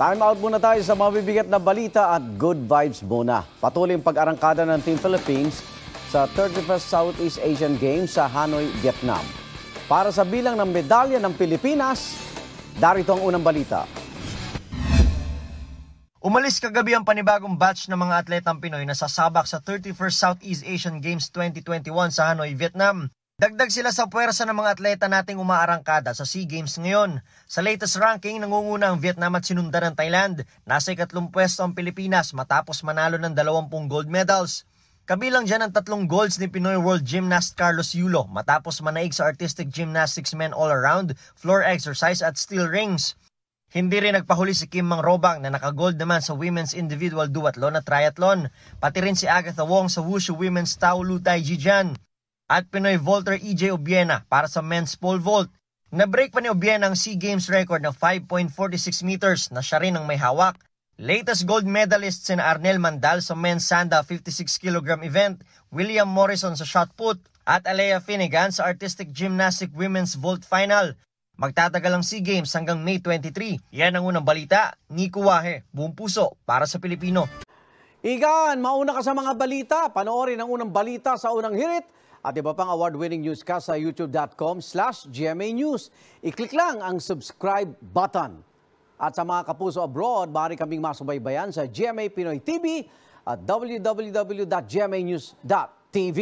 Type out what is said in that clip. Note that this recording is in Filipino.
Time out muna tayo sa mabibigat na balita at good vibes muna. Patuloy ang pag-arangkada ng Team Philippines sa 31st Southeast Asian Games sa Hanoi, Vietnam. Para sa bilang ng medalya ng Pilipinas, darito ang unang balita. Umalis kagabi ang panibagong batch ng mga atletang Pinoy na sasabak sa 31st Southeast Asian Games 2021 sa Hanoi, Vietnam. Dagdag sila sa puwersa ng mga atleta nating umaarangkada sa SEA Games ngayon. Sa latest ranking, nangunguna ang Vietnam at sinundan ng Thailand. Nasa ikatlong pwesto ang Pilipinas matapos manalo ng 20 gold medals. Kabilang dyan ang tatlong golds ni Pinoy World Gymnast Carlos Yulo matapos manaig sa artistic gymnastics men all-around, floor exercise at steel rings. Hindi rin nagpahuli si Kim Mang Robang na nakagold naman sa women's individual duathlon at triathlon. Pati rin si Agatha Wong sa Wushu Women's Tao Lutai Jijan at Pinoy vaulter EJ Obiena para sa men's pole vault. Na-break pa ni Obiena ang SEA Games record na 5.46 meters na siya rin ang may hawak. Latest gold medalist sina Arnel Mandal sa men's sanda 56 kg event, William Morrison sa shot put, at Alea Finnegan sa artistic gymnastic women's vault final. Magtatagal ang SEA Games hanggang May 23. Yan ang unang balita. Nico Wahe, buong puso para sa Pilipino. Igan, mauna ka sa mga balita. Panoorin ang unang balita sa unang hirit at iba pang award-winning newscast sa youtube.com slash GMA News. I-click lang ang subscribe button. At sa mga kapuso abroad, maaari kaming masubaybayan sa GMA Pinoy TV at www.gmanews.tv.